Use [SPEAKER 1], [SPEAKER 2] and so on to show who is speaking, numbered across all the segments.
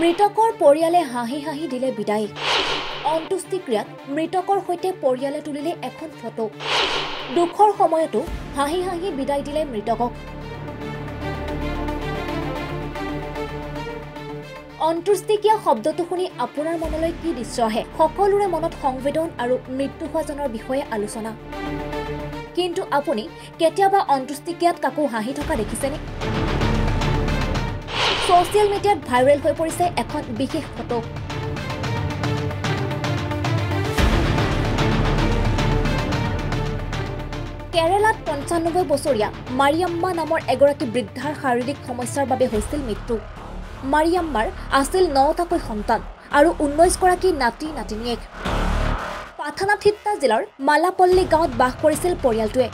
[SPEAKER 1] মৃতকৰ পৰিয়ালে হাঁহি হাঁহি দিলে বিদায়। অন্ত্যেষ্টিক্ৰিয়াত মৃতকৰ সৈতে পৰিয়ালে তুলিলে এখন ফটো। দুখৰ সময়তো হাঁহি হাঁহি বিদায় দিলে মৃতকক। অন্ত্যেষ্টিক্ৰিয়া শব্দটো শুনি আপোনাৰ মনলৈ কি দৃশ্য আহে? সকলোৰে মনত সংবেদন আৰু মৃত্যু হোৱাজনৰ বিষয়ে আলোচনা। কিন্তু আপুনি কেতিয়াবা অন্ত্যেষ্টিক্ৰিয়াত কাকো হাঁহি থকা দেখিছেনে? ছ'চিয়েল মিডিয়াত ভাইৰেল হৈ পৰিছে এখন বিশেষ ফটো। কেৰেলাত পঞ্চানব্বৈ বছৰীয়া মাৰিয়াম্মা নামৰ এগৰাকী বৃদ্ধাৰ শাৰীৰিক সমস্যাৰ বাবে হৈছিল মৃত্যু। মাৰিয়াম্মাৰ আছিল নটাকৈ সন্তান আৰু ঊনৈছগৰাকী নাতি নাতিনীয়েক পাথানাথিট্টা জিলাৰ মালাপল্লী গাঁৱত বাস কৰিছিল পৰিয়ালটোৱে।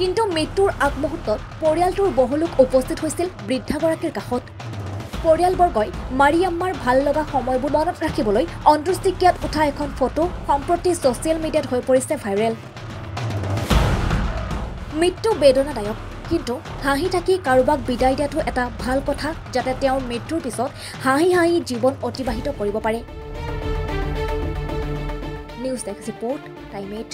[SPEAKER 1] কিন্তু মৃত্যুৰ আগমুহূৰ্তত পৰিয়ালটোৰ বহু লোক উপস্থিত হৈছিল বৃদ্ধাগৰাকীৰ কাষত। পৰিয়ালবৰ্গই মাৰিয়াম্মাৰ ভাল লগা সময়বোৰ মনত ৰাখিবলৈ অন্ত্যেষ্টিক্ৰিয়াত উঠা এখন ফটো সম্প্ৰতি ছ'চিয়েল মিডিয়াত হৈ পৰিছে ভাইৰেল। মৃত্যু বেদনাদায়ক কিন্তু হাঁহি থাকি কাৰোবাক বিদায় দিয়াটো এটা ভাল কথা যাতে তেওঁৰ মৃত্যুৰ পিছত হাঁহি হাঁহি জীৱন অতিবাহিত কৰিব পাৰে। News desk report time eight.